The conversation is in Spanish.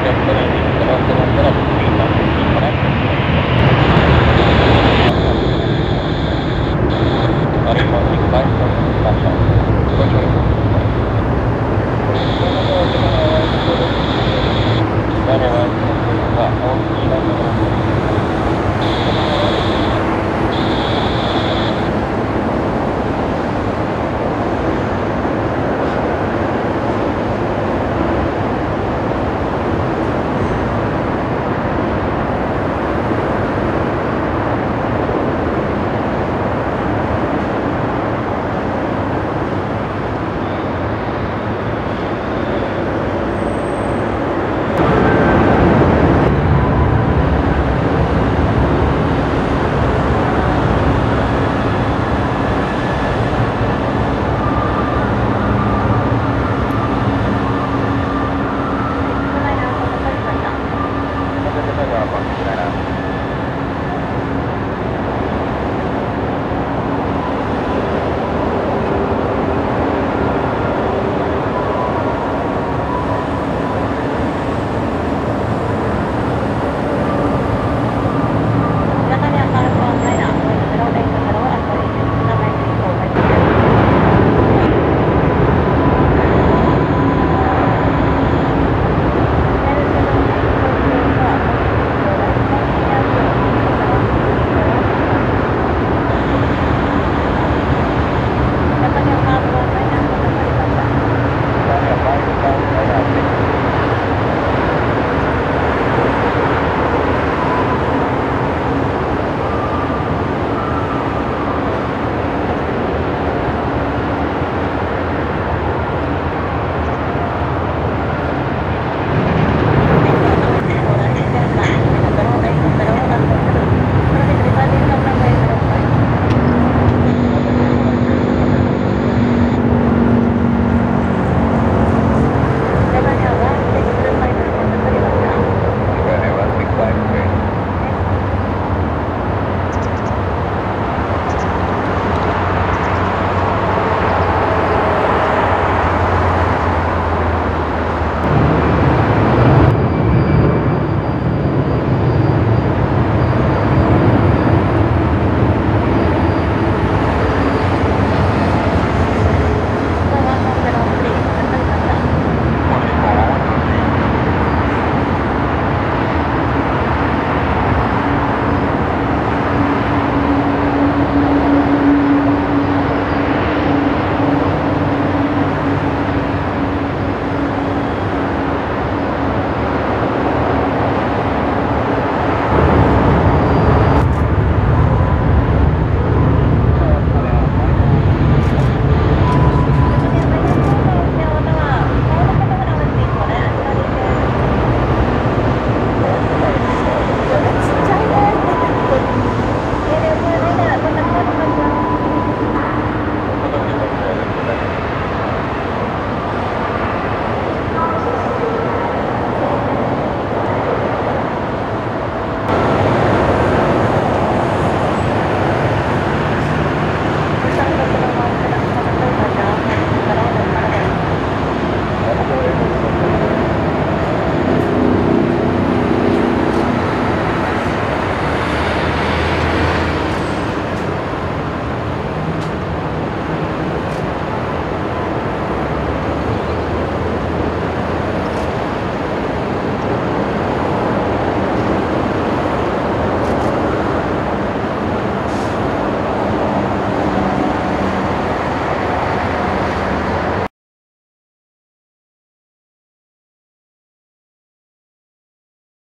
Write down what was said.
Gracias.